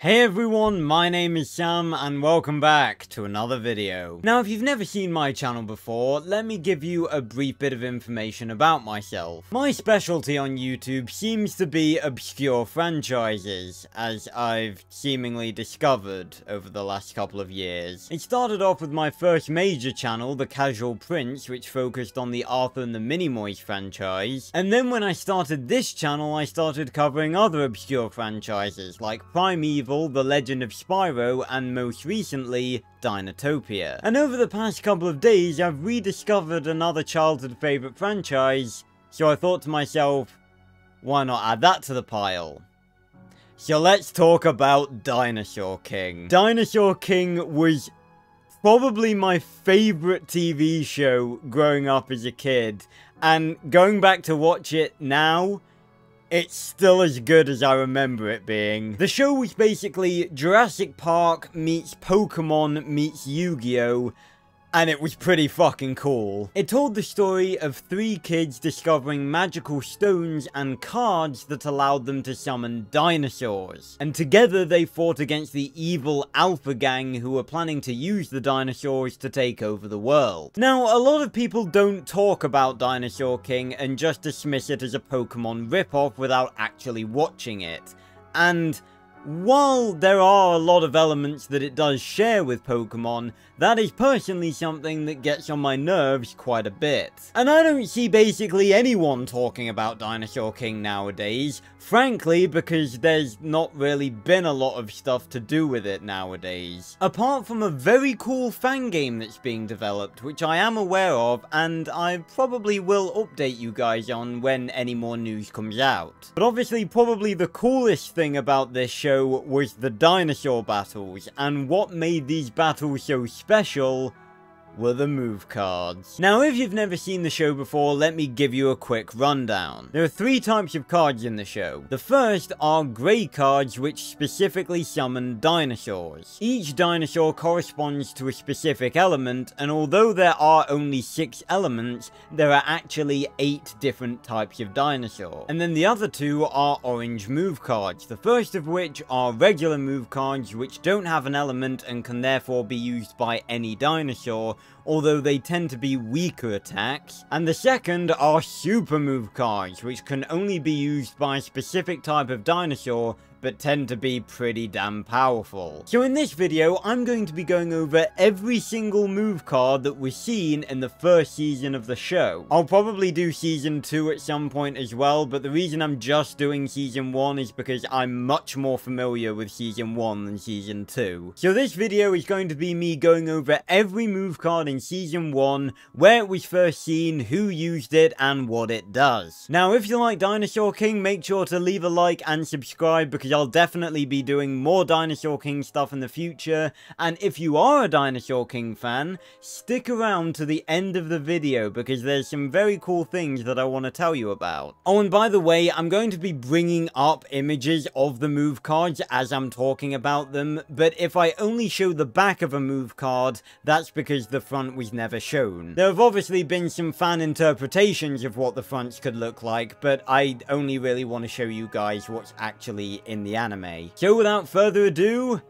Hey everyone, my name is Sam and welcome back to another video. Now if you've never seen my channel before, let me give you a brief bit of information about myself. My specialty on YouTube seems to be obscure franchises, as I've seemingly discovered over the last couple of years. It started off with my first major channel, The Casual Prince, which focused on the Arthur and the Minimoys franchise, and then when I started this channel I started covering other obscure franchises like Primeval Evil, The Legend of Spyro, and most recently, Dinotopia. And over the past couple of days, I've rediscovered another childhood favourite franchise, so I thought to myself, why not add that to the pile? So let's talk about Dinosaur King. Dinosaur King was probably my favourite TV show growing up as a kid, and going back to watch it now, it's still as good as I remember it being. The show was basically Jurassic Park meets Pokemon meets Yu-Gi-Oh! And it was pretty fucking cool. It told the story of three kids discovering magical stones and cards that allowed them to summon dinosaurs. And together they fought against the evil Alpha Gang who were planning to use the dinosaurs to take over the world. Now, a lot of people don't talk about Dinosaur King and just dismiss it as a Pokemon ripoff without actually watching it. And while there are a lot of elements that it does share with Pokemon, that is personally something that gets on my nerves quite a bit. And I don't see basically anyone talking about Dinosaur King nowadays, frankly because there's not really been a lot of stuff to do with it nowadays. Apart from a very cool fan game that's being developed, which I am aware of, and I probably will update you guys on when any more news comes out. But obviously probably the coolest thing about this show was the dinosaur battles, and what made these battles so special were the move cards. Now, if you've never seen the show before, let me give you a quick rundown. There are three types of cards in the show. The first are grey cards, which specifically summon dinosaurs. Each dinosaur corresponds to a specific element, and although there are only six elements, there are actually eight different types of dinosaur. And then the other two are orange move cards, the first of which are regular move cards, which don't have an element and can therefore be used by any dinosaur, although they tend to be weaker attacks. And the second are super move cards, which can only be used by a specific type of dinosaur but tend to be pretty damn powerful. So in this video, I'm going to be going over every single move card that was seen in the first season of the show. I'll probably do season 2 at some point as well, but the reason I'm just doing season 1 is because I'm much more familiar with season 1 than season 2. So this video is going to be me going over every move card in season 1, where it was first seen, who used it, and what it does. Now if you like Dinosaur King, make sure to leave a like and subscribe because I'll definitely be doing more Dinosaur King stuff in the future, and if you are a Dinosaur King fan, stick around to the end of the video because there's some very cool things that I want to tell you about. Oh, and by the way, I'm going to be bringing up images of the move cards as I'm talking about them, but if I only show the back of a move card, that's because the front was never shown. There have obviously been some fan interpretations of what the fronts could look like, but I only really want to show you guys what's actually in in the anime. So without further ado,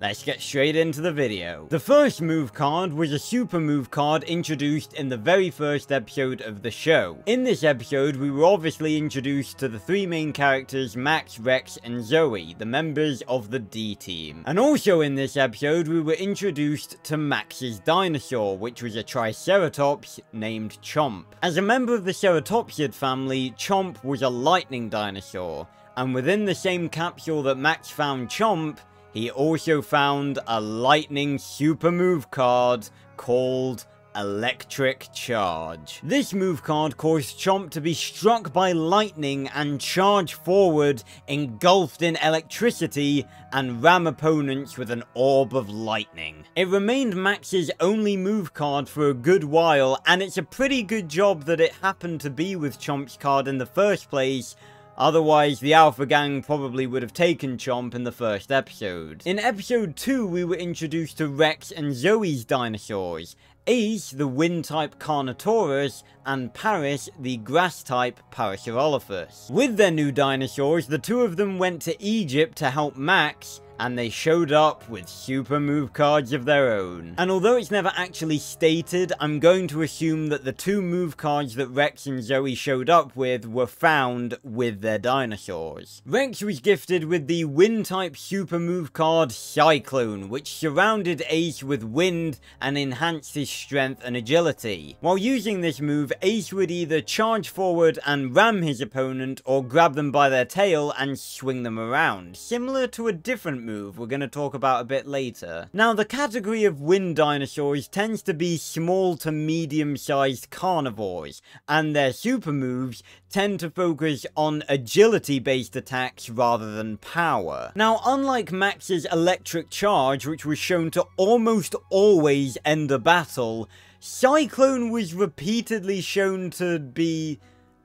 Let's get straight into the video. The first move card was a super move card introduced in the very first episode of the show. In this episode, we were obviously introduced to the three main characters Max, Rex, and Zoe, the members of the D-Team. And also in this episode, we were introduced to Max's dinosaur, which was a Triceratops named Chomp. As a member of the Ceratopsid family, Chomp was a lightning dinosaur, and within the same capsule that Max found Chomp, he also found a lightning super move card called Electric Charge. This move card caused Chomp to be struck by lightning and charge forward, engulfed in electricity, and ram opponents with an orb of lightning. It remained Max's only move card for a good while, and it's a pretty good job that it happened to be with Chomp's card in the first place, Otherwise, the Alpha Gang probably would have taken Chomp in the first episode. In episode 2, we were introduced to Rex and Zoe's dinosaurs, Ace, the wind-type Carnotaurus, and Paris, the grass-type Parasaurolophus. With their new dinosaurs, the two of them went to Egypt to help Max, and they showed up with super move cards of their own. And although it's never actually stated, I'm going to assume that the two move cards that Rex and Zoe showed up with were found with their dinosaurs. Rex was gifted with the wind-type super move card Cyclone, which surrounded Ace with wind and enhanced his strength and agility. While using this move, Ace would either charge forward and ram his opponent, or grab them by their tail and swing them around, similar to a different move we're going to talk about a bit later. Now, the category of wind dinosaurs tends to be small to medium-sized carnivores, and their super moves tend to focus on agility-based attacks rather than power. Now, unlike Max's electric charge, which was shown to almost always end a battle, Cyclone was repeatedly shown to be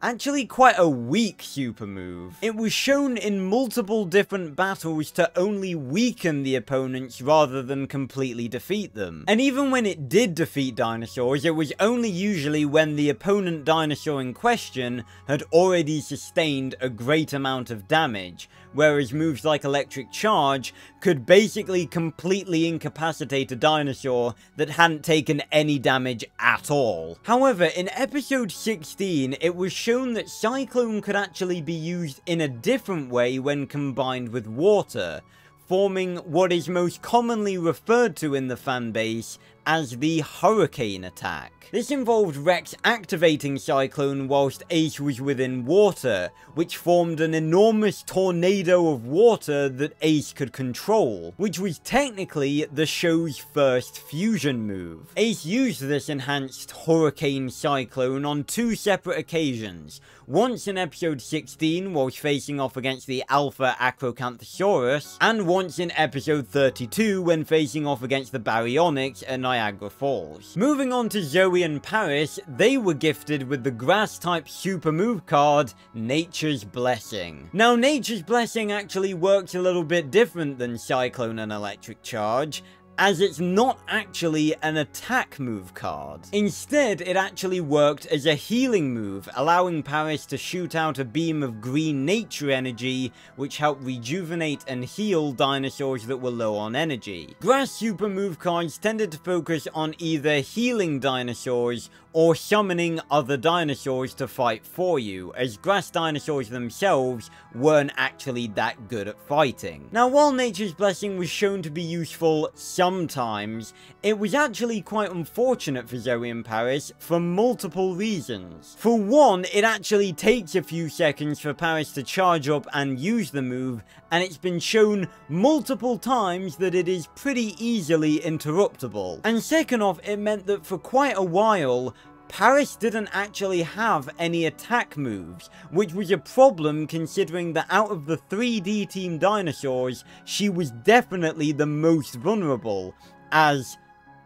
actually quite a weak super move. It was shown in multiple different battles to only weaken the opponents rather than completely defeat them. And even when it did defeat dinosaurs, it was only usually when the opponent dinosaur in question had already sustained a great amount of damage, whereas moves like Electric Charge could basically completely incapacitate a dinosaur that hadn't taken any damage at all. However, in episode 16, it was shown that Cyclone could actually be used in a different way when combined with water, forming what is most commonly referred to in the fanbase as the Hurricane attack. This involved Rex activating Cyclone whilst Ace was within water, which formed an enormous tornado of water that Ace could control, which was technically the show's first fusion move. Ace used this enhanced Hurricane Cyclone on two separate occasions, once in episode 16 whilst facing off against the Alpha Acrocanthosaurus, and once in episode 32 when facing off against the Baryonyx at Niagara Falls. Moving on to Zoe and Paris, they were gifted with the grass-type super move card, Nature's Blessing. Now, Nature's Blessing actually works a little bit different than Cyclone and Electric Charge, as it's not actually an attack move card. Instead, it actually worked as a healing move, allowing Paris to shoot out a beam of green nature energy, which helped rejuvenate and heal dinosaurs that were low on energy. Grass super move cards tended to focus on either healing dinosaurs or summoning other dinosaurs to fight for you, as grass dinosaurs themselves weren't actually that good at fighting. Now, while Nature's Blessing was shown to be useful sometimes, it was actually quite unfortunate for Zoe and Paris for multiple reasons. For one, it actually takes a few seconds for Paris to charge up and use the move, and it's been shown multiple times that it is pretty easily interruptible. And second off, it meant that for quite a while, Paris didn't actually have any attack moves, which was a problem considering that out of the 3D team dinosaurs, she was definitely the most vulnerable, as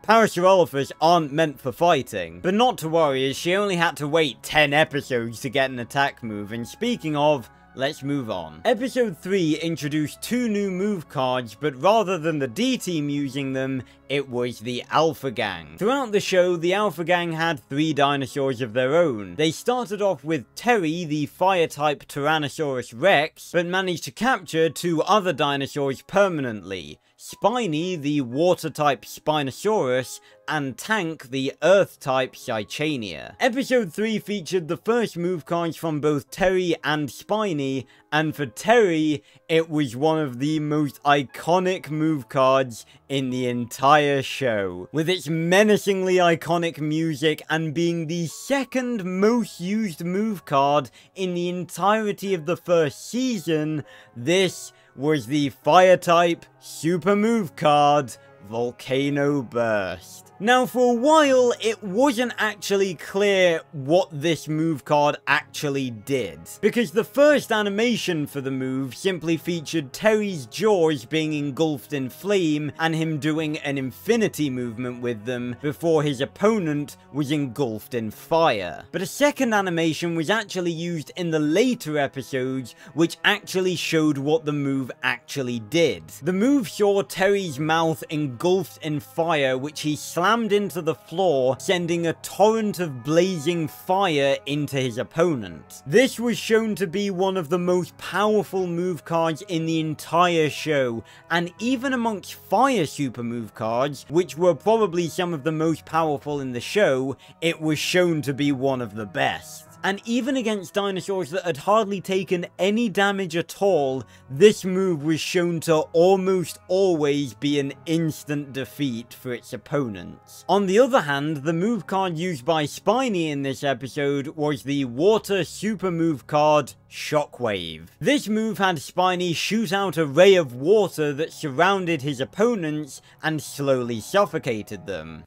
Parasaurolophus aren't meant for fighting. But not to worry, as she only had to wait 10 episodes to get an attack move, and speaking of, let's move on. Episode 3 introduced two new move cards, but rather than the D-Team using them, it was the Alpha Gang. Throughout the show, the Alpha Gang had three dinosaurs of their own. They started off with Terry, the fire-type Tyrannosaurus Rex, but managed to capture two other dinosaurs permanently. Spiny, the water-type Spinosaurus, and Tank, the Earth-type Saichania. Episode 3 featured the first move cards from both Terry and Spiny, and for Terry, it was one of the most iconic move cards in the entire show. With its menacingly iconic music and being the second most used move card in the entirety of the first season, this was the Fire-type Super Move card, Volcano Burst. Now, for a while, it wasn't actually clear what this move card actually did. Because the first animation for the move simply featured Terry's jaws being engulfed in flame and him doing an infinity movement with them before his opponent was engulfed in fire. But a second animation was actually used in the later episodes, which actually showed what the move actually did. The move saw Terry's mouth engulfed in fire, which he slammed slammed into the floor, sending a torrent of blazing fire into his opponent. This was shown to be one of the most powerful move cards in the entire show, and even amongst fire super move cards, which were probably some of the most powerful in the show, it was shown to be one of the best. And even against dinosaurs that had hardly taken any damage at all, this move was shown to almost always be an instant defeat for its opponents. On the other hand, the move card used by Spiny in this episode was the Water Super Move card, Shockwave. This move had Spiny shoot out a ray of water that surrounded his opponents and slowly suffocated them.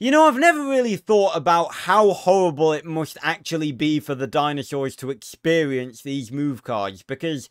You know, I've never really thought about how horrible it must actually be for the dinosaurs to experience these move cards, because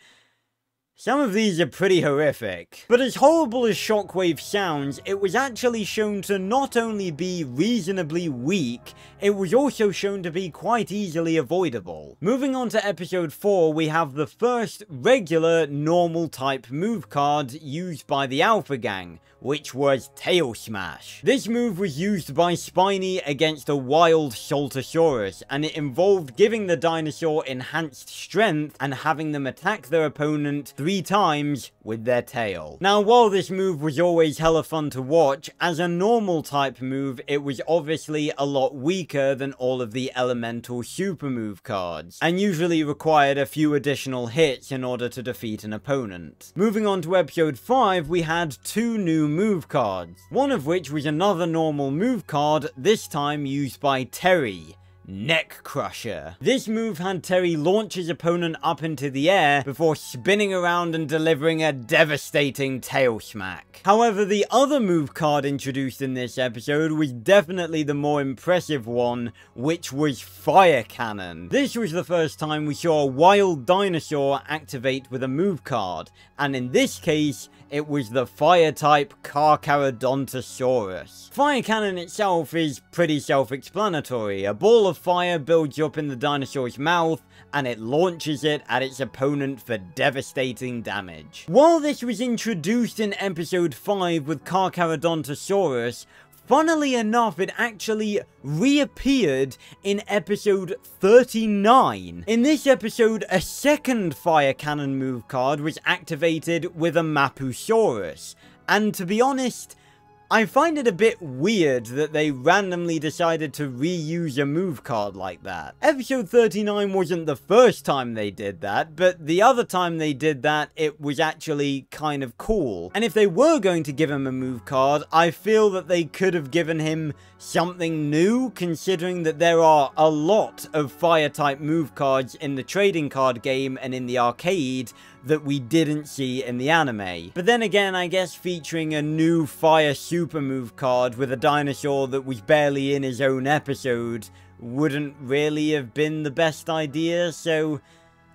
some of these are pretty horrific. But as horrible as Shockwave sounds, it was actually shown to not only be reasonably weak, it was also shown to be quite easily avoidable. Moving on to episode 4, we have the first regular normal type move card used by the Alpha Gang, which was Tail Smash. This move was used by Spiny against a wild Saltasaurus, and it involved giving the dinosaur enhanced strength and having them attack their opponent three times with their tail. Now, while this move was always hella fun to watch, as a normal type move, it was obviously a lot weaker than all of the elemental super move cards, and usually required a few additional hits in order to defeat an opponent. Moving on to episode 5, we had two new move cards, one of which was another normal move card, this time used by Terry. Neck Crusher. This move had Terry launch his opponent up into the air before spinning around and delivering a devastating tail smack. However, the other move card introduced in this episode was definitely the more impressive one, which was Fire Cannon. This was the first time we saw a wild dinosaur activate with a move card, and in this case, it was the fire-type Carcharodontosaurus. Fire Cannon itself is pretty self-explanatory. A ball of fire builds up in the dinosaur's mouth, and it launches it at its opponent for devastating damage. While this was introduced in episode 5 with Carcharodontosaurus, Funnily enough, it actually reappeared in episode 39. In this episode, a second fire cannon move card was activated with a Mapusaurus. And to be honest, I find it a bit weird that they randomly decided to reuse a move card like that. Episode 39 wasn't the first time they did that, but the other time they did that, it was actually kind of cool. And if they were going to give him a move card, I feel that they could have given him something new, considering that there are a lot of fire-type move cards in the trading card game and in the arcade that we didn't see in the anime. But then again, I guess featuring a new fire super move card with a dinosaur that was barely in his own episode wouldn't really have been the best idea, so...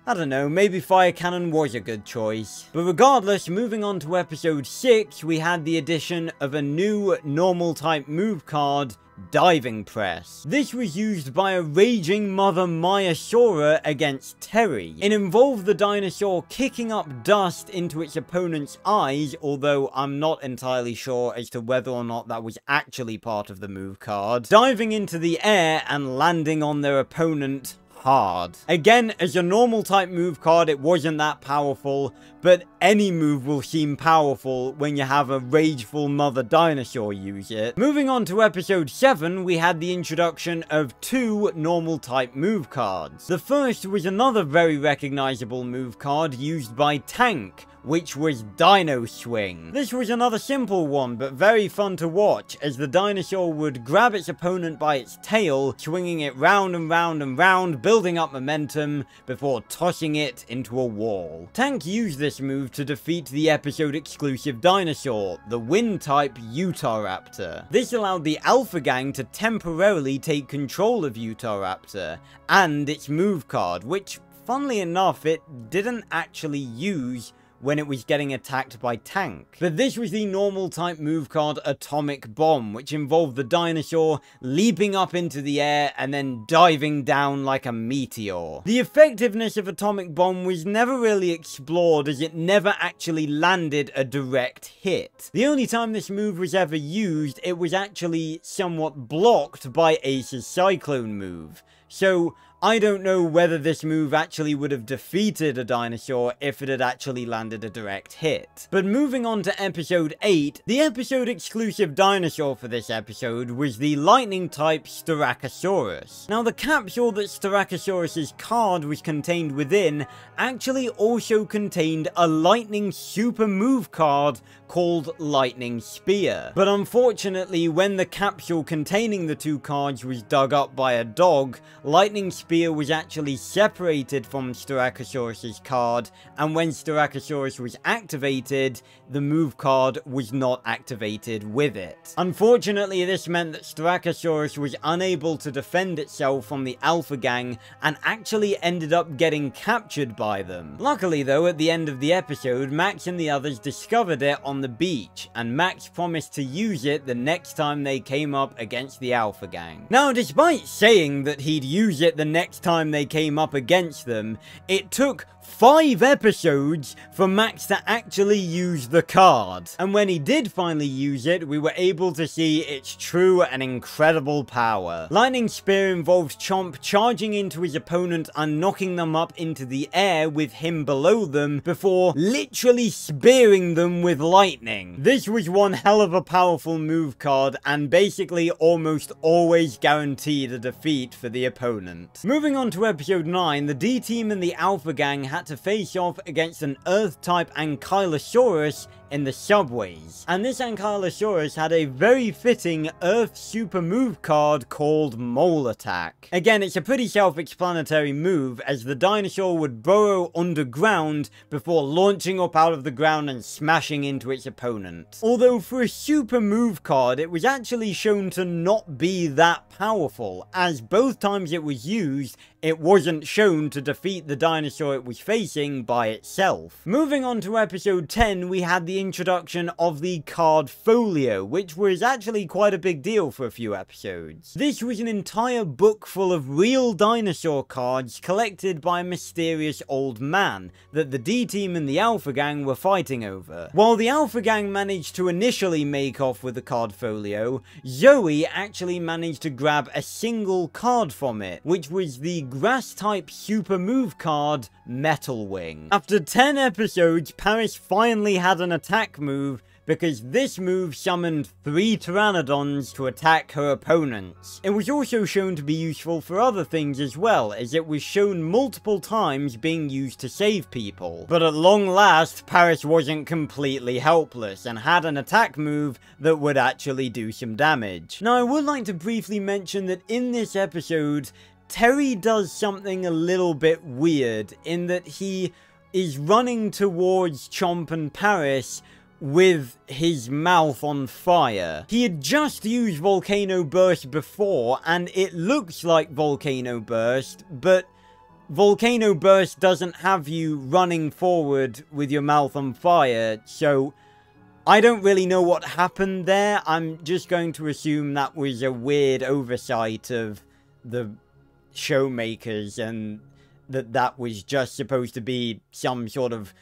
I don't know, maybe Fire Cannon was a good choice. But regardless, moving on to episode 6, we had the addition of a new normal type move card Diving Press. This was used by a raging mother Maiasaura against Terry. It involved the dinosaur kicking up dust into its opponent's eyes, although I'm not entirely sure as to whether or not that was actually part of the move card, diving into the air and landing on their opponent hard. Again, as a normal type move card, it wasn't that powerful, but any move will seem powerful when you have a rageful mother dinosaur use it. Moving on to episode 7, we had the introduction of two normal type move cards. The first was another very recognizable move card used by Tank, which was Dino Swing. This was another simple one, but very fun to watch, as the dinosaur would grab its opponent by its tail, swinging it round and round and round, building up momentum, before tossing it into a wall. Tank used this move to defeat the episode exclusive dinosaur, the wind-type Utahraptor. This allowed the Alpha Gang to temporarily take control of Utahraptor, and its move card, which, funnily enough, it didn't actually use when it was getting attacked by Tank. But this was the normal type move card Atomic Bomb, which involved the dinosaur leaping up into the air and then diving down like a meteor. The effectiveness of Atomic Bomb was never really explored as it never actually landed a direct hit. The only time this move was ever used, it was actually somewhat blocked by Ace's Cyclone move. So, I don't know whether this move actually would have defeated a dinosaur if it had actually landed a direct hit. But moving on to episode 8, the episode exclusive dinosaur for this episode was the lightning type Styracosaurus. Now the capsule that Styracosaurus's card was contained within actually also contained a lightning super move card called Lightning Spear. But unfortunately, when the capsule containing the two cards was dug up by a dog, Lightning Spear was actually separated from Styracosaurus's card, and when Styracosaurus was activated, the move card was not activated with it. Unfortunately, this meant that Styracosaurus was unable to defend itself from the Alpha Gang, and actually ended up getting captured by them. Luckily though, at the end of the episode, Max and the others discovered it on the beach, and Max promised to use it the next time they came up against the Alpha Gang. Now, despite saying that he'd use it the next time they came up against them, it took five episodes for Max to actually use the card. And when he did finally use it, we were able to see its true and incredible power. Lightning Spear involves Chomp charging into his opponent and knocking them up into the air with him below them before literally spearing them with lightning. This was one hell of a powerful move card and basically almost always guaranteed a defeat for the opponent. Moving on to episode 9, the D-Team and the Alpha Gang had to face off against an Earth-type Ankylosaurus in the subways. And this Ankylosaurus had a very fitting Earth super move card called Mole Attack. Again, it's a pretty self-explanatory move as the dinosaur would burrow underground before launching up out of the ground and smashing into its opponent. Although for a super move card, it was actually shown to not be that powerful, as both times it was used, it wasn't shown to defeat the dinosaur it was facing by itself. Moving on to episode 10, we had the introduction of the card folio, which was actually quite a big deal for a few episodes. This was an entire book full of real dinosaur cards collected by a mysterious old man that the D-Team and the Alpha Gang were fighting over. While the Alpha Gang managed to initially make off with the card folio, Zoe actually managed to grab a single card from it, which was the grass-type super move card, Metal Wing. After 10 episodes, Paris finally had an attack move because this move summoned three Pteranodons to attack her opponents. It was also shown to be useful for other things as well, as it was shown multiple times being used to save people. But at long last, Paris wasn't completely helpless, and had an attack move that would actually do some damage. Now I would like to briefly mention that in this episode, Terry does something a little bit weird in that he is running towards Chomp and Paris with his mouth on fire. He had just used Volcano Burst before, and it looks like Volcano Burst, but Volcano Burst doesn't have you running forward with your mouth on fire, so I don't really know what happened there. I'm just going to assume that was a weird oversight of the showmakers and that that was just supposed to be some sort of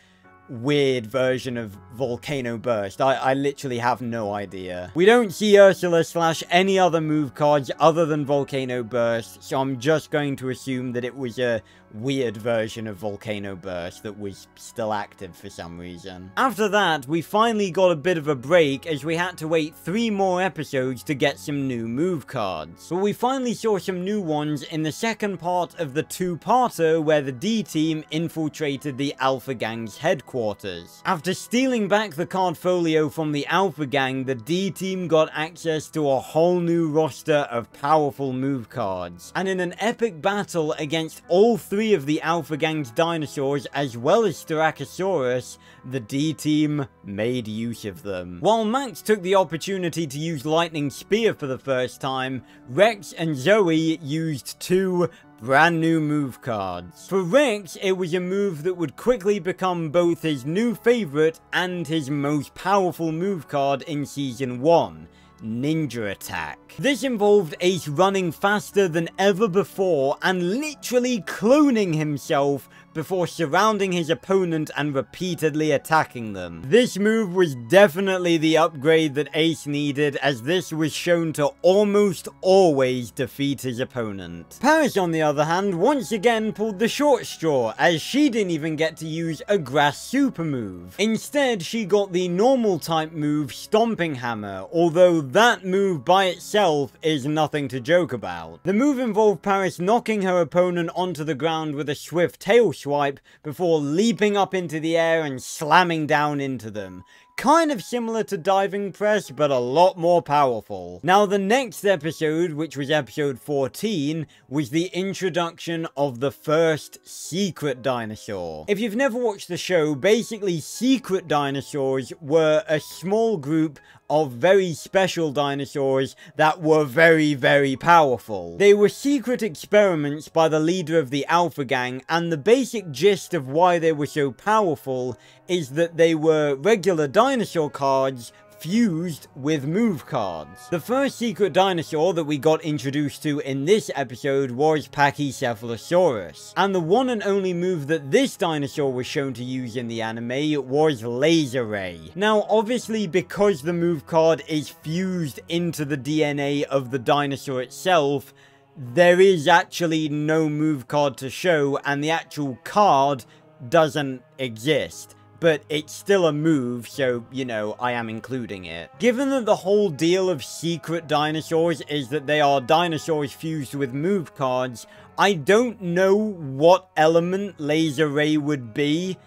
weird version of Volcano Burst. I, I literally have no idea. We don't see Ursula slash any other move cards other than Volcano Burst, so I'm just going to assume that it was a weird version of Volcano Burst that was still active for some reason. After that, we finally got a bit of a break as we had to wait three more episodes to get some new move cards. But we finally saw some new ones in the second part of the two-parter where the D-Team infiltrated the Alpha Gang's headquarters. After stealing back the card folio from the Alpha Gang, the D-Team got access to a whole new roster of powerful move cards. And in an epic battle against all three three of the Alpha Gang's dinosaurs as well as Styracosaurus, the D-Team made use of them. While Max took the opportunity to use Lightning Spear for the first time, Rex and Zoe used two brand new move cards. For Rex, it was a move that would quickly become both his new favourite and his most powerful move card in Season 1, Ninja Attack. This involved Ace running faster than ever before and literally cloning himself before surrounding his opponent and repeatedly attacking them. This move was definitely the upgrade that Ace needed as this was shown to almost always defeat his opponent. Paris on the other hand once again pulled the short straw as she didn't even get to use a grass super move. Instead she got the normal type move Stomping Hammer although that move by itself is nothing to joke about. The move involved Paris knocking her opponent onto the ground with a swift tail swipe before leaping up into the air and slamming down into them. Kind of similar to diving press, but a lot more powerful. Now, the next episode, which was episode 14, was the introduction of the first secret dinosaur. If you've never watched the show, basically secret dinosaurs were a small group of very special dinosaurs that were very, very powerful. They were secret experiments by the leader of the Alpha Gang, and the basic gist of why they were so powerful is that they were regular dinosaur cards fused with move cards. The first secret dinosaur that we got introduced to in this episode was Pachycephalosaurus, and the one and only move that this dinosaur was shown to use in the anime was Laser Ray. Now obviously because the move card is fused into the DNA of the dinosaur itself, there is actually no move card to show and the actual card doesn't exist but it's still a move, so, you know, I am including it. Given that the whole deal of secret dinosaurs is that they are dinosaurs fused with move cards, I don't know what element Laser Ray would be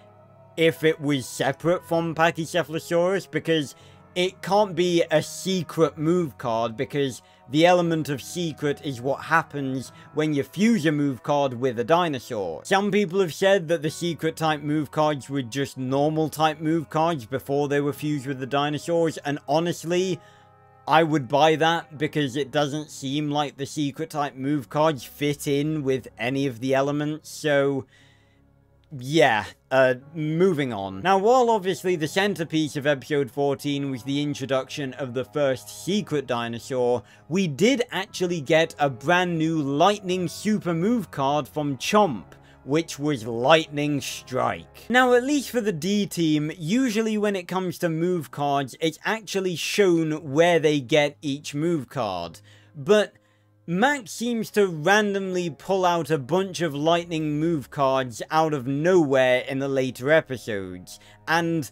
if it was separate from Pachycephalosaurus, because it can't be a secret move card, because the element of secret is what happens when you fuse a move card with a dinosaur. Some people have said that the secret type move cards were just normal type move cards before they were fused with the dinosaurs, and honestly, I would buy that because it doesn't seem like the secret type move cards fit in with any of the elements, so yeah, uh, moving on. Now, while obviously the centerpiece of episode 14 was the introduction of the first secret dinosaur, we did actually get a brand new lightning super move card from Chomp which was Lightning Strike. Now, at least for the D team, usually when it comes to move cards, it's actually shown where they get each move card. But Max seems to randomly pull out a bunch of lightning move cards out of nowhere in the later episodes, and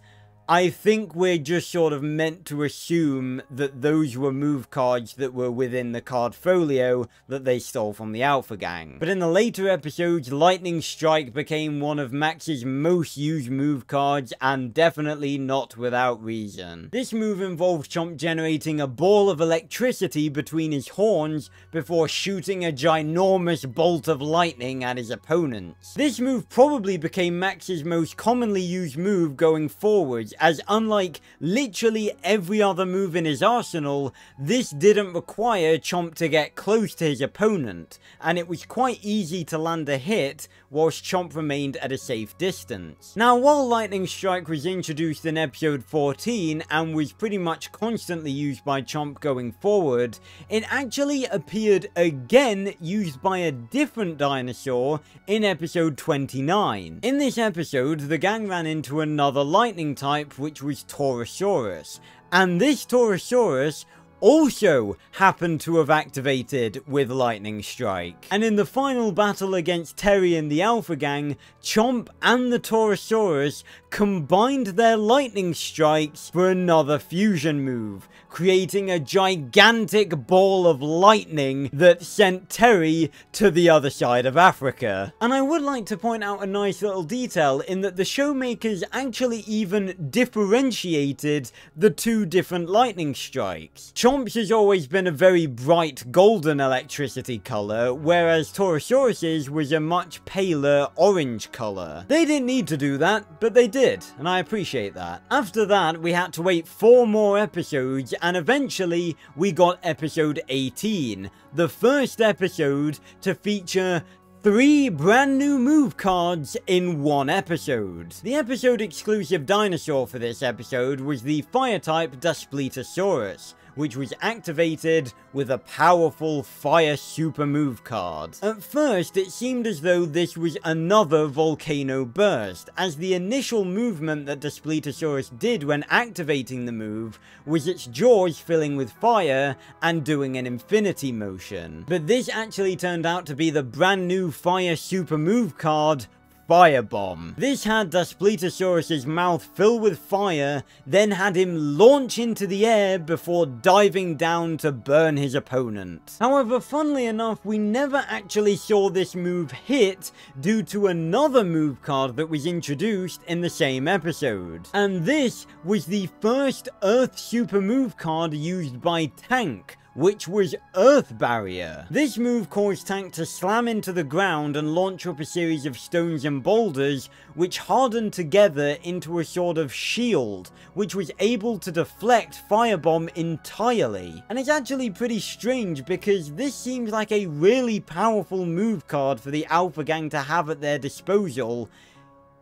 I think we're just sort of meant to assume that those were move cards that were within the card folio that they stole from the Alpha Gang. But in the later episodes, Lightning Strike became one of Max's most used move cards, and definitely not without reason. This move involves Chomp generating a ball of electricity between his horns before shooting a ginormous bolt of lightning at his opponents. This move probably became Max's most commonly used move going forward as unlike literally every other move in his arsenal, this didn't require Chomp to get close to his opponent, and it was quite easy to land a hit whilst Chomp remained at a safe distance. Now, while Lightning Strike was introduced in episode 14 and was pretty much constantly used by Chomp going forward, it actually appeared again used by a different dinosaur in episode 29. In this episode, the gang ran into another lightning type, which was Torosaurus, and this Torosaurus also happened to have activated with Lightning Strike. And in the final battle against Terry and the Alpha Gang, Chomp and the Torosaurus combined their Lightning Strikes for another fusion move, creating a gigantic ball of lightning that sent Terry to the other side of Africa. And I would like to point out a nice little detail in that the showmakers actually even differentiated the two different lightning strikes. Chomp Chomp's has always been a very bright golden electricity color, whereas Torosaurus's was a much paler orange color. They didn't need to do that, but they did, and I appreciate that. After that, we had to wait four more episodes, and eventually we got episode 18, the first episode to feature three brand new move cards in one episode. The episode exclusive dinosaur for this episode was the fire type Daspletosaurus, which was activated with a powerful fire super move card. At first, it seemed as though this was another volcano burst, as the initial movement that Daspletosaurus did when activating the move was its jaws filling with fire and doing an infinity motion. But this actually turned out to be the brand new fire super move card Firebomb. This had Daspletosaurus' mouth fill with fire, then had him launch into the air before diving down to burn his opponent. However, funnily enough, we never actually saw this move hit due to another move card that was introduced in the same episode. And this was the first Earth Super move card used by Tank, which was Earth Barrier. This move caused Tank to slam into the ground and launch up a series of stones and boulders, which hardened together into a sort of shield, which was able to deflect Firebomb entirely. And it's actually pretty strange because this seems like a really powerful move card for the Alpha Gang to have at their disposal,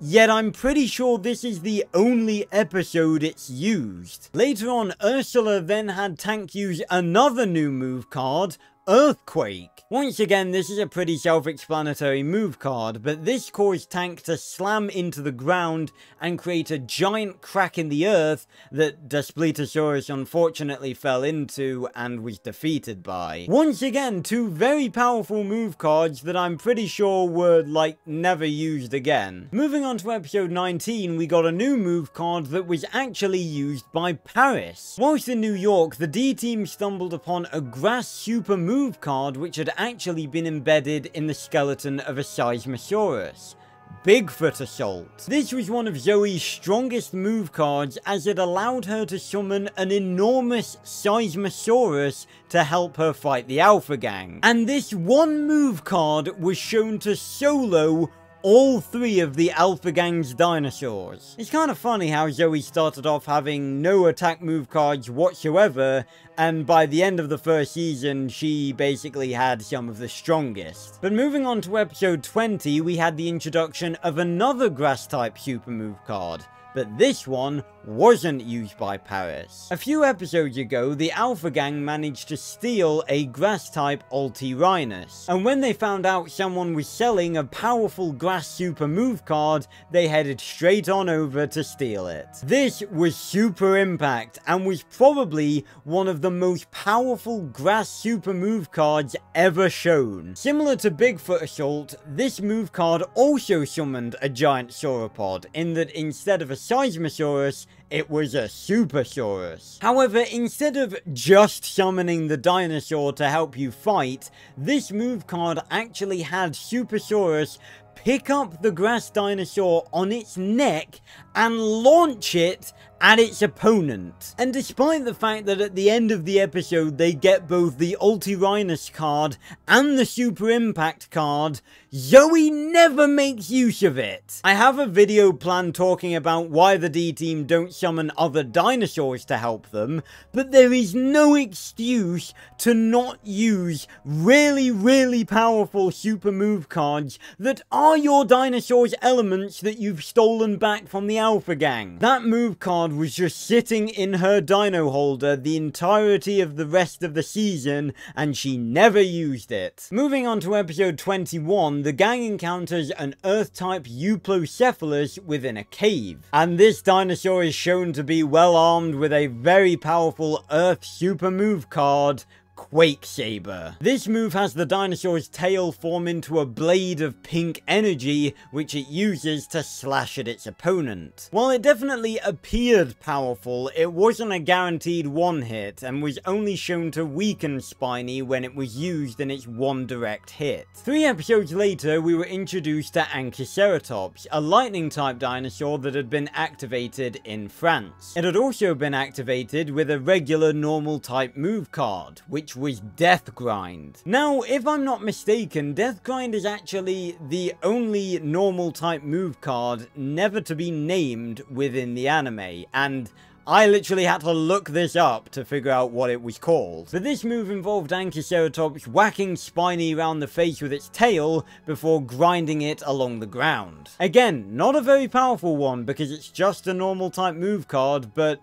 Yet I'm pretty sure this is the only episode it's used. Later on, Ursula then had Tank use another new move card, Earthquake. Once again, this is a pretty self-explanatory move card, but this caused Tank to slam into the ground and create a giant crack in the earth that Daspletosaurus unfortunately fell into and was defeated by. Once again, two very powerful move cards that I'm pretty sure were, like, never used again. Moving on to episode 19, we got a new move card that was actually used by Paris. Whilst in New York, the D-Team stumbled upon a grass super move card which had actually been embedded in the skeleton of a Seismosaurus. Bigfoot Assault. This was one of Zoe's strongest move cards as it allowed her to summon an enormous Seismosaurus to help her fight the Alpha Gang. And this one move card was shown to solo all three of the Alpha Gang's dinosaurs. It's kind of funny how Zoe started off having no attack move cards whatsoever, and by the end of the first season, she basically had some of the strongest. But moving on to episode 20, we had the introduction of another grass-type super move card, but this one wasn't used by Paris. A few episodes ago, the Alpha Gang managed to steal a grass-type Altirhinus, and when they found out someone was selling a powerful grass super move card, they headed straight on over to steal it. This was Super Impact, and was probably one of the most powerful grass super move cards ever shown. Similar to Bigfoot Assault, this move card also summoned a giant sauropod, in that instead of a Seismosaurus, it was a Supersaurus. However, instead of just summoning the dinosaur to help you fight, this move card actually had Supersaurus pick up the grass dinosaur on its neck and launch it at its opponent. And despite the fact that at the end of the episode they get both the Altirhinus card and the Super Impact card, Zoe never makes use of it. I have a video planned talking about why the D-Team don't summon other dinosaurs to help them, but there is no excuse to not use really, really powerful super move cards that are your dinosaur's elements that you've stolen back from the Alpha Gang. That move card was just sitting in her dino holder the entirety of the rest of the season, and she never used it. Moving on to episode 21, the gang encounters an Earth-type Euoplocephalus within a cave, and this dinosaur is shown to be well armed with a very powerful Earth super move card, Quake Saber. This move has the dinosaur's tail form into a blade of pink energy, which it uses to slash at its opponent. While it definitely appeared powerful, it wasn't a guaranteed one hit, and was only shown to weaken Spiny when it was used in its one direct hit. Three episodes later, we were introduced to Anchiceratops, a lightning-type dinosaur that had been activated in France. It had also been activated with a regular normal-type move card, which was Death Grind. Now, if I'm not mistaken, Death Grind is actually the only normal-type move card never to be named within the anime, and I literally had to look this up to figure out what it was called. But this move involved Anchiceratops whacking Spiny around the face with its tail before grinding it along the ground. Again, not a very powerful one because it's just a normal type move card, but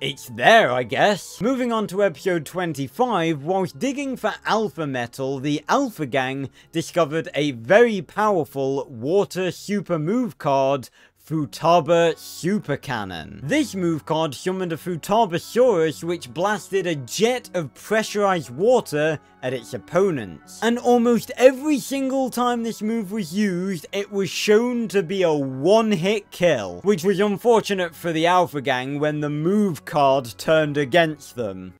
it's there, I guess. Moving on to episode 25, whilst digging for alpha metal, the Alpha Gang discovered a very powerful water super move card Futaba Super Cannon. This move card summoned a Futabasaurus which blasted a jet of pressurized water at its opponents. And almost every single time this move was used, it was shown to be a one-hit kill, which was unfortunate for the Alpha Gang when the move card turned against them.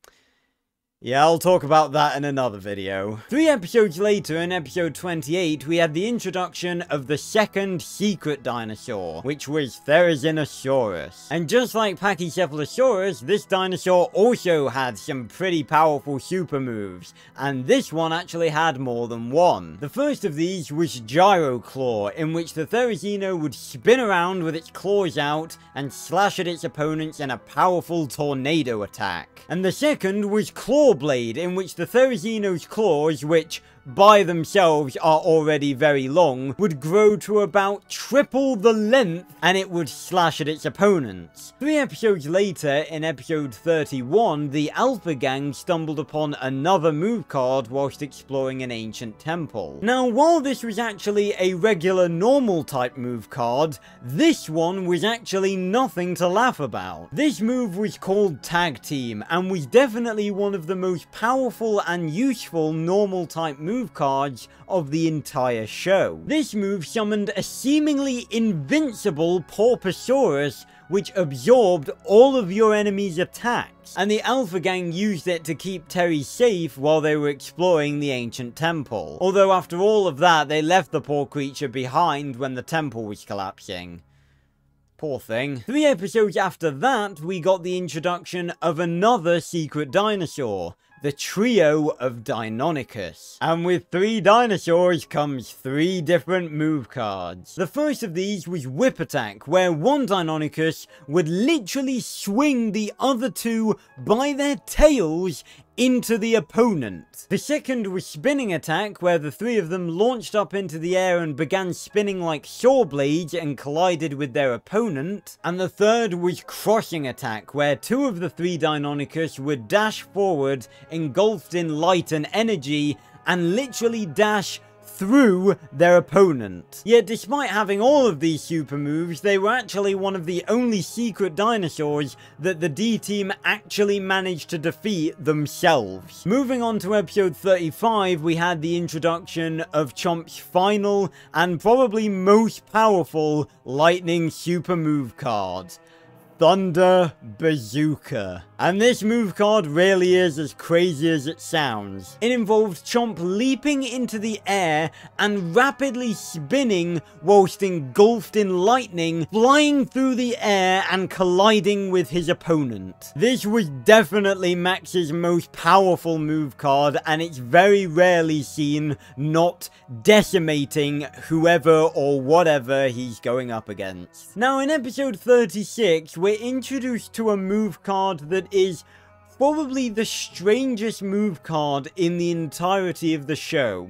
Yeah, I'll talk about that in another video. Three episodes later, in episode 28, we had the introduction of the second secret dinosaur, which was Therizinosaurus. And just like Pachycephalosaurus, this dinosaur also had some pretty powerful super moves, and this one actually had more than one. The first of these was Gyro Claw, in which the Therizino would spin around with its claws out and slash at its opponents in a powerful tornado attack. And the second was Claw blade in which the Therizino's claws, which by themselves are already very long, would grow to about triple the length and it would slash at its opponents. Three episodes later, in episode 31, the Alpha Gang stumbled upon another move card whilst exploring an ancient temple. Now, while this was actually a regular normal type move card, this one was actually nothing to laugh about. This move was called Tag Team and was definitely one of the most powerful and useful normal type move move cards of the entire show. This move summoned a seemingly invincible Pawpawsaurus which absorbed all of your enemy's attacks, and the Alpha Gang used it to keep Terry safe while they were exploring the ancient temple. Although after all of that, they left the poor creature behind when the temple was collapsing. Poor thing. Three episodes after that, we got the introduction of another secret dinosaur, the trio of Deinonychus. And with three dinosaurs comes three different move cards. The first of these was Whip Attack, where one Deinonychus would literally swing the other two by their tails into the opponent. The second was Spinning Attack, where the three of them launched up into the air and began spinning like saw blades and collided with their opponent. And the third was Crossing Attack, where two of the three Deinonychus would dash forward, engulfed in light and energy, and literally dash through their opponent. Yet despite having all of these super moves, they were actually one of the only secret dinosaurs that the D-Team actually managed to defeat themselves. Moving on to episode 35, we had the introduction of Chomp's final and probably most powerful lightning super move card. Thunder Bazooka. And this move card really is as crazy as it sounds. It involves Chomp leaping into the air and rapidly spinning whilst engulfed in lightning, flying through the air and colliding with his opponent. This was definitely Max's most powerful move card and it's very rarely seen not decimating whoever or whatever he's going up against. Now in episode 36, we're introduced to a move card that is probably the strangest move card in the entirety of the show.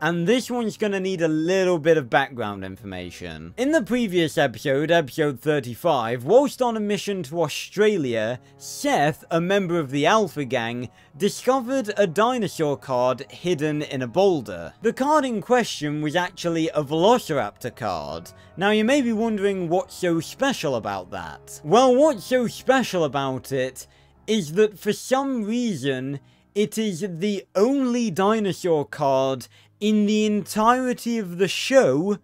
And this one's gonna need a little bit of background information. In the previous episode, episode 35, whilst on a mission to Australia, Seth, a member of the Alpha Gang, discovered a dinosaur card hidden in a boulder. The card in question was actually a Velociraptor card. Now you may be wondering what's so special about that. Well, what's so special about it is that for some reason, it is the only dinosaur card in the entirety of the show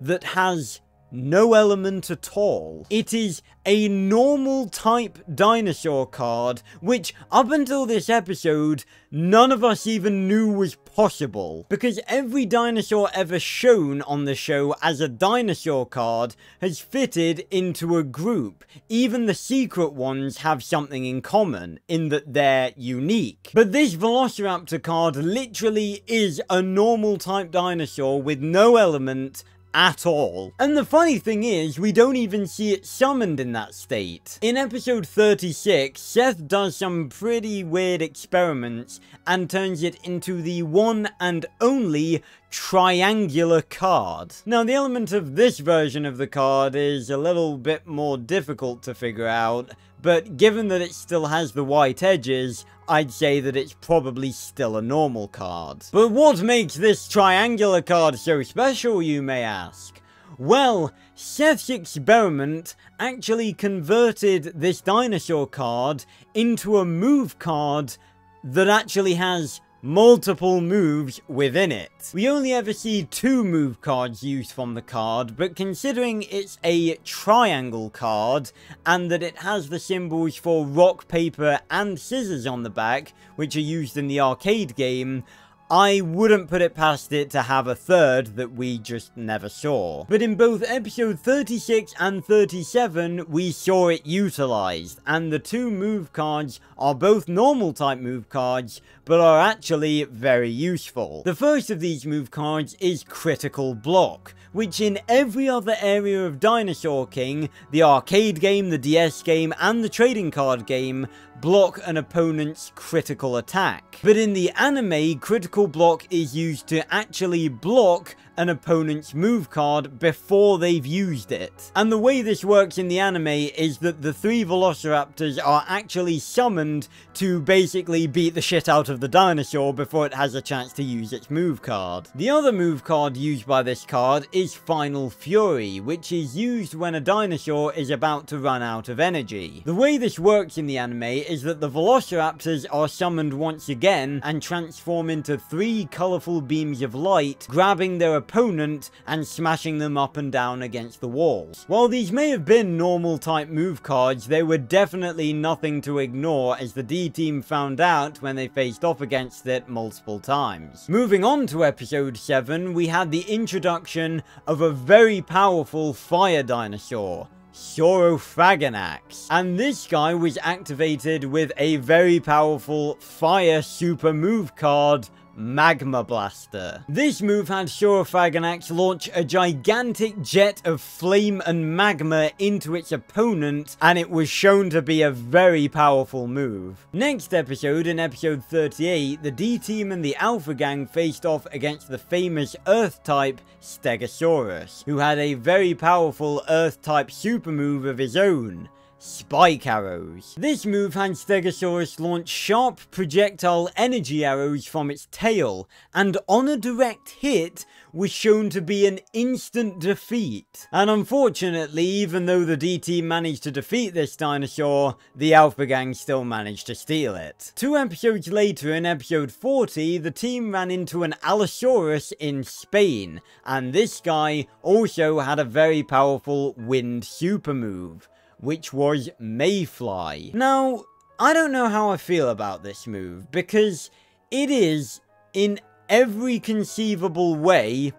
that has no element at all. It is a normal type dinosaur card, which up until this episode, none of us even knew was possible. Because every dinosaur ever shown on the show as a dinosaur card has fitted into a group. Even the secret ones have something in common, in that they're unique. But this Velociraptor card literally is a normal type dinosaur with no element at all. And the funny thing is, we don't even see it summoned in that state. In episode 36, Seth does some pretty weird experiments and turns it into the one and only triangular card. Now, the element of this version of the card is a little bit more difficult to figure out, but given that it still has the white edges, I'd say that it's probably still a normal card. But what makes this triangular card so special, you may ask? Well, Seth's experiment actually converted this dinosaur card into a move card that actually has multiple moves within it. We only ever see two move cards used from the card, but considering it's a triangle card, and that it has the symbols for rock, paper, and scissors on the back, which are used in the arcade game, I wouldn't put it past it to have a third that we just never saw. But in both episode 36 and 37, we saw it utilized, and the two move cards are both normal type move cards, but are actually very useful. The first of these move cards is Critical Block, which in every other area of Dinosaur King, the arcade game, the DS game, and the trading card game, block an opponent's critical attack. But in the anime, critical block is used to actually block an opponent's move card before they've used it. And the way this works in the anime is that the three Velociraptors are actually summoned to basically beat the shit out of the dinosaur before it has a chance to use its move card. The other move card used by this card is Final Fury, which is used when a dinosaur is about to run out of energy. The way this works in the anime is that the Velociraptors are summoned once again and transform into three colourful beams of light, grabbing their opponent and smashing them up and down against the walls. While these may have been normal type move cards, they were definitely nothing to ignore as the D-Team found out when they faced off against it multiple times. Moving on to episode 7, we had the introduction of a very powerful fire dinosaur. Saurophaganax. And this guy was activated with a very powerful fire super move card Magma Blaster. This move had Saurophaganax launch a gigantic jet of flame and magma into its opponent, and it was shown to be a very powerful move. Next episode, in episode 38, the D-Team and the Alpha Gang faced off against the famous Earth-type Stegosaurus, who had a very powerful Earth-type super move of his own. Spike Arrows. This move had Stegosaurus launch sharp projectile energy arrows from its tail, and on a direct hit, was shown to be an instant defeat. And unfortunately, even though the D-Team managed to defeat this dinosaur, the Alpha Gang still managed to steal it. Two episodes later, in episode 40, the team ran into an Allosaurus in Spain, and this guy also had a very powerful wind super move which was Mayfly. Now, I don't know how I feel about this move, because it is, in every conceivable way,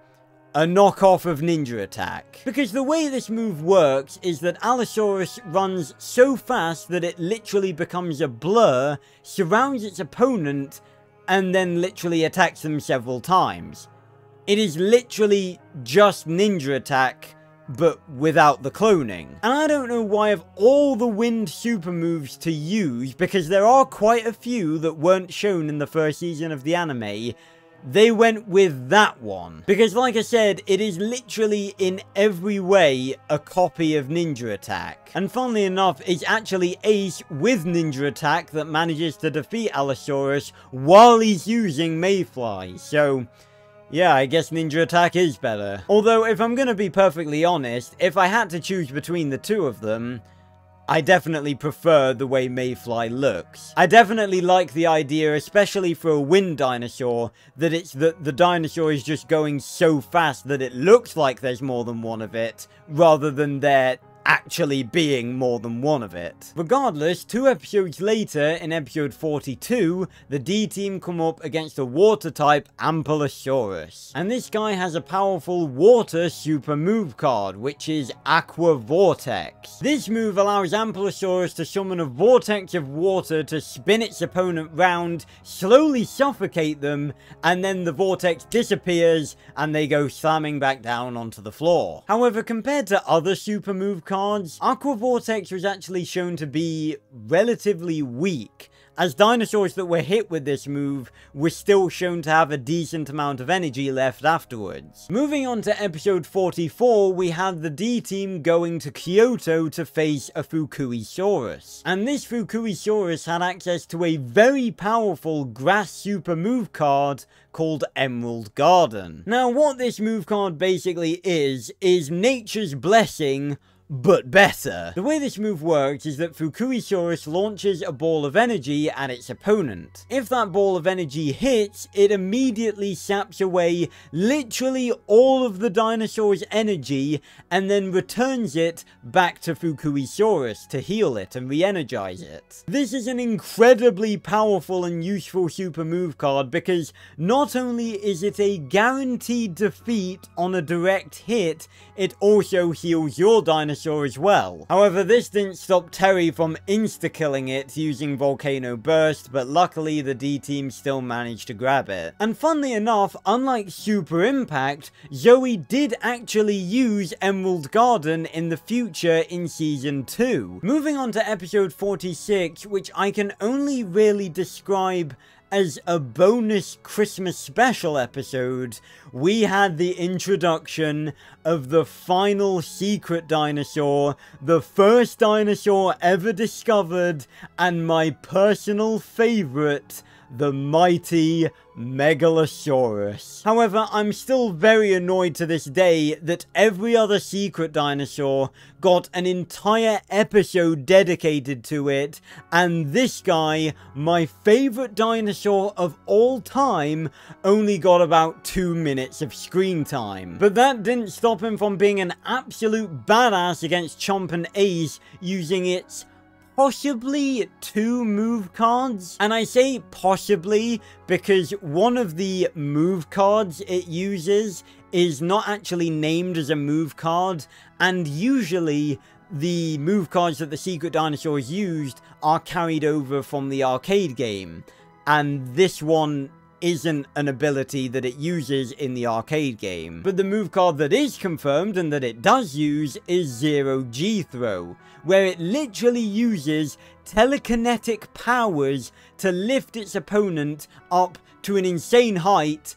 a knockoff of Ninja Attack. Because the way this move works is that Allosaurus runs so fast that it literally becomes a blur, surrounds its opponent, and then literally attacks them several times. It is literally just Ninja Attack but without the cloning. And I don't know why of all the wind super moves to use, because there are quite a few that weren't shown in the first season of the anime, they went with that one. Because like I said, it is literally in every way a copy of Ninja Attack. And funnily enough, it's actually Ace with Ninja Attack that manages to defeat Allosaurus while he's using Mayfly. So, yeah, I guess Ninja Attack is better. Although, if I'm gonna be perfectly honest, if I had to choose between the two of them, I definitely prefer the way Mayfly looks. I definitely like the idea, especially for a wind dinosaur, that it's that the dinosaur is just going so fast that it looks like there's more than one of it, rather than there actually being more than one of it. Regardless, two episodes later, in episode 42, the D-Team come up against a water type Ampelosaurus. And this guy has a powerful water super move card, which is Aqua Vortex. This move allows Ampelosaurus to summon a vortex of water to spin its opponent round, slowly suffocate them, and then the vortex disappears and they go slamming back down onto the floor. However, compared to other super move cards, cards, Aqua Vortex was actually shown to be relatively weak, as dinosaurs that were hit with this move were still shown to have a decent amount of energy left afterwards. Moving on to episode 44, we had the D-Team going to Kyoto to face a Fukuisaurus. And this Fukuisaurus had access to a very powerful grass super move card called Emerald Garden. Now what this move card basically is, is nature's blessing but better. The way this move works is that Fukuisaurus launches a ball of energy at its opponent. If that ball of energy hits, it immediately saps away literally all of the dinosaur's energy and then returns it back to Fukuisaurus to heal it and re-energize it. This is an incredibly powerful and useful super move card because not only is it a guaranteed defeat on a direct hit, it also heals your dinosaur dinosaur as well. However, this didn't stop Terry from insta-killing it using Volcano Burst, but luckily the D-Team still managed to grab it. And funnily enough, unlike Super Impact, Zoe did actually use Emerald Garden in the future in Season 2. Moving on to episode 46, which I can only really describe as a bonus Christmas special episode, we had the introduction of the final secret dinosaur, the first dinosaur ever discovered, and my personal favourite, the mighty Megalosaurus. However, I'm still very annoyed to this day that every other secret dinosaur got an entire episode dedicated to it, and this guy, my favourite dinosaur of all time, only got about two minutes of screen time. But that didn't stop him from being an absolute badass against Chomp and Ace using its possibly two move cards. And I say possibly because one of the move cards it uses is not actually named as a move card. And usually the move cards that the Secret Dinosaurs used are carried over from the arcade game. And this one isn't an ability that it uses in the arcade game. But the move card that is confirmed and that it does use is Zero G Throw, where it literally uses telekinetic powers to lift its opponent up to an insane height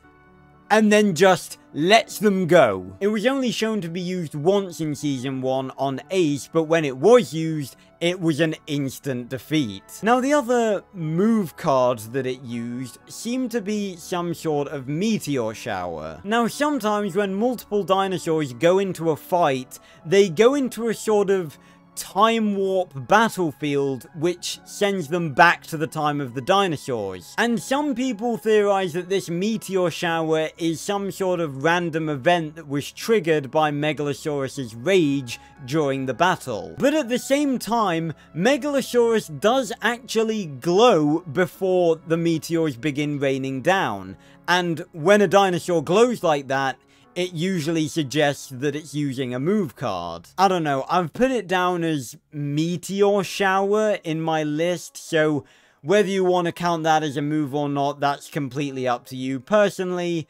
and then just lets them go. It was only shown to be used once in Season 1 on Ace, but when it was used, it was an instant defeat. Now, the other move cards that it used seemed to be some sort of meteor shower. Now, sometimes when multiple dinosaurs go into a fight, they go into a sort of time warp battlefield which sends them back to the time of the dinosaurs. And some people theorize that this meteor shower is some sort of random event that was triggered by Megalosaurus's rage during the battle. But at the same time, Megalosaurus does actually glow before the meteors begin raining down. And when a dinosaur glows like that, it usually suggests that it's using a move card. I don't know, I've put it down as Meteor Shower in my list, so whether you want to count that as a move or not, that's completely up to you. Personally,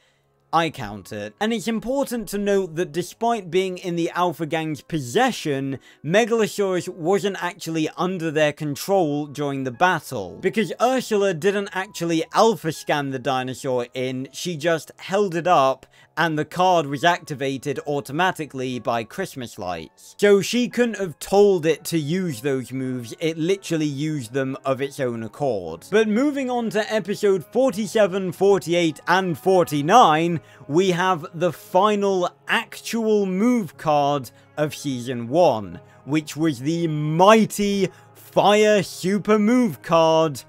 I count it. And it's important to note that despite being in the Alpha Gang's possession, Megalosaurus wasn't actually under their control during the battle. Because Ursula didn't actually Alpha scan the dinosaur in, she just held it up and the card was activated automatically by Christmas lights. So she couldn't have told it to use those moves, it literally used them of its own accord. But moving on to episode 47, 48, and 49, we have the final actual move card of Season 1, which was the mighty Fire Super Move card,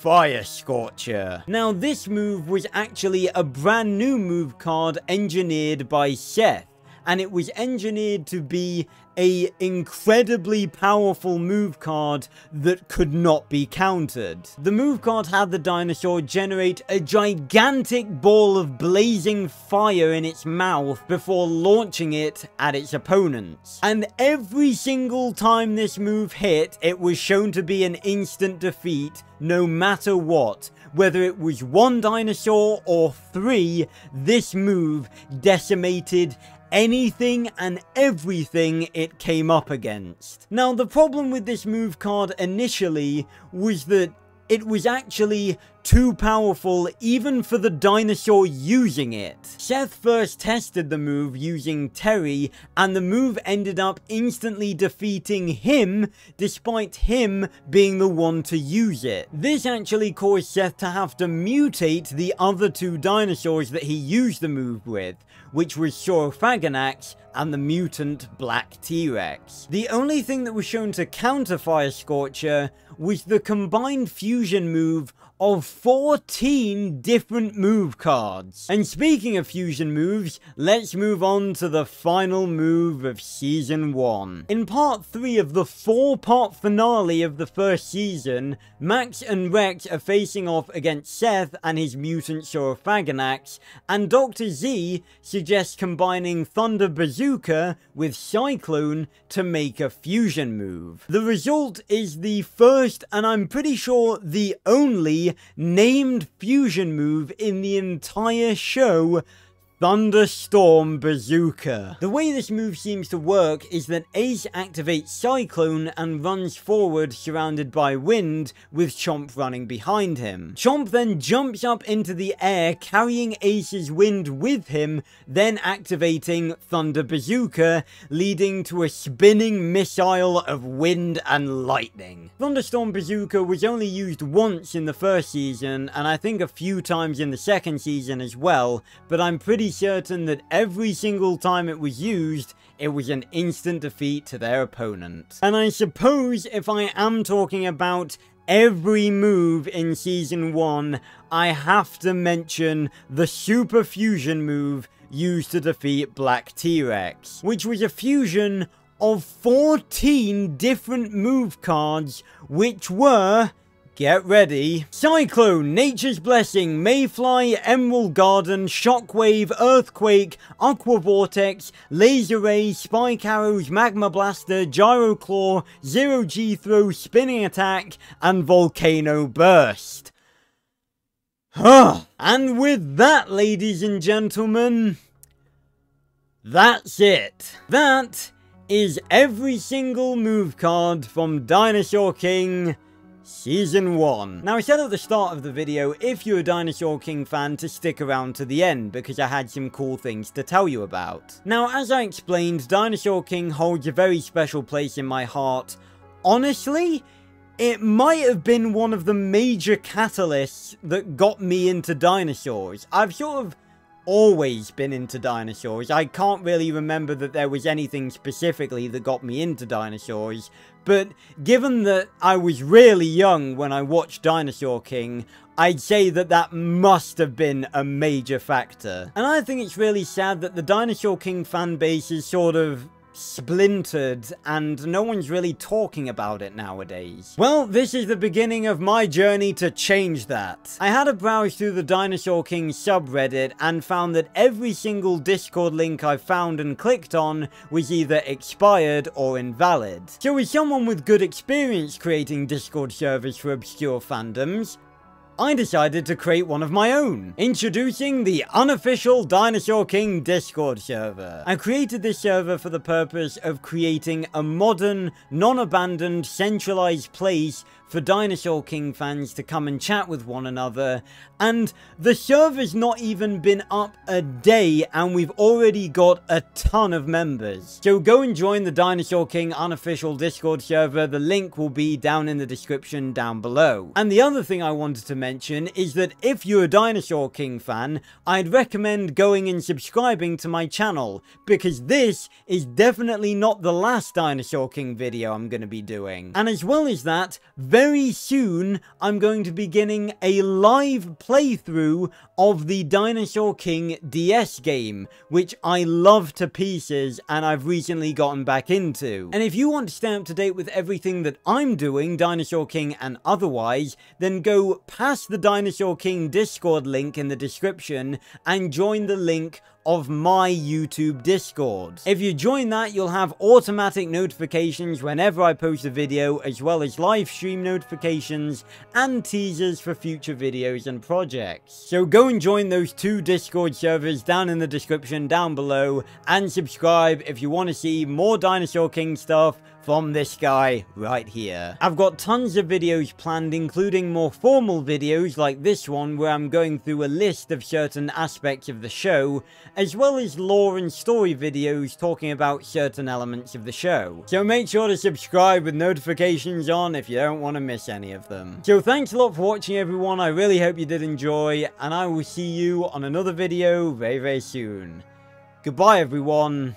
Fire Scorcher. Now this move was actually a brand new move card engineered by Seth, and it was engineered to be a incredibly powerful move card that could not be countered. The move card had the dinosaur generate a gigantic ball of blazing fire in its mouth before launching it at its opponents. And every single time this move hit, it was shown to be an instant defeat no matter what. Whether it was one dinosaur or three, this move decimated anything and everything it came up against. Now, the problem with this move card initially was that it was actually too powerful even for the dinosaur using it. Seth first tested the move using Terry, and the move ended up instantly defeating him, despite him being the one to use it. This actually caused Seth to have to mutate the other two dinosaurs that he used the move with, which was Saurophaganax and the mutant Black T-Rex. The only thing that was shown to counter Fire Scorcher was the combined fusion move of 14 different move cards. And speaking of fusion moves, let's move on to the final move of Season 1. In part 3 of the 4-part finale of the first season, Max and Rex are facing off against Seth and his mutant Saurophaganax, and Dr. Z suggests combining Thunder Bazooka with Cyclone to make a fusion move. The result is the first, and I'm pretty sure the only, named fusion move in the entire show Thunderstorm Bazooka. The way this move seems to work is that Ace activates Cyclone and runs forward surrounded by wind with Chomp running behind him. Chomp then jumps up into the air carrying Ace's wind with him, then activating Thunder Bazooka, leading to a spinning missile of wind and lightning. Thunderstorm Bazooka was only used once in the first season and I think a few times in the second season as well, but I'm pretty certain that every single time it was used, it was an instant defeat to their opponent. And I suppose if I am talking about every move in Season 1, I have to mention the Super Fusion move used to defeat Black T-Rex, which was a fusion of 14 different move cards, which were Get ready. Cyclone, Nature's Blessing, Mayfly, Emerald Garden, Shockwave, Earthquake, Aqua Vortex, Laser Ray, Spike Arrows, Magma Blaster, Gyro Claw, Zero G Throw, Spinning Attack, and Volcano Burst. Huh. and with that, ladies and gentlemen, that's it. That is every single move card from Dinosaur King Season 1. Now I said at the start of the video, if you're a Dinosaur King fan, to stick around to the end, because I had some cool things to tell you about. Now as I explained, Dinosaur King holds a very special place in my heart. Honestly, it might have been one of the major catalysts that got me into dinosaurs. I've sort of always been into dinosaurs. I can't really remember that there was anything specifically that got me into dinosaurs, but given that I was really young when I watched Dinosaur King, I'd say that that must have been a major factor. And I think it's really sad that the Dinosaur King fanbase is sort of splintered and no one's really talking about it nowadays. Well, this is the beginning of my journey to change that. I had a browse through the Dinosaur King subreddit and found that every single Discord link I found and clicked on was either expired or invalid. So as someone with good experience creating Discord servers for obscure fandoms, I decided to create one of my own. Introducing the unofficial Dinosaur King Discord server. I created this server for the purpose of creating a modern, non-abandoned, centralized place for Dinosaur King fans to come and chat with one another, and the server's not even been up a day and we've already got a ton of members. So go and join the Dinosaur King unofficial Discord server, the link will be down in the description down below. And the other thing I wanted to mention is that if you're a Dinosaur King fan, I'd recommend going and subscribing to my channel, because this is definitely not the last Dinosaur King video I'm going to be doing. And as well as that, very soon I'm going to be beginning a live playthrough of the Dinosaur King DS game, which I love to pieces and I've recently gotten back into. And if you want to stay up to date with everything that I'm doing, Dinosaur King and otherwise, then go past the Dinosaur King Discord link in the description and join the link of my YouTube Discord. If you join that, you'll have automatic notifications whenever I post a video, as well as live stream notifications and teasers for future videos and projects. So go and join those two Discord servers down in the description down below, and subscribe if you want to see more Dinosaur King stuff, from this guy right here. I've got tons of videos planned including more formal videos like this one where I'm going through a list of certain aspects of the show as well as lore and story videos talking about certain elements of the show. So make sure to subscribe with notifications on if you don't want to miss any of them. So thanks a lot for watching everyone, I really hope you did enjoy and I will see you on another video very very soon. Goodbye everyone.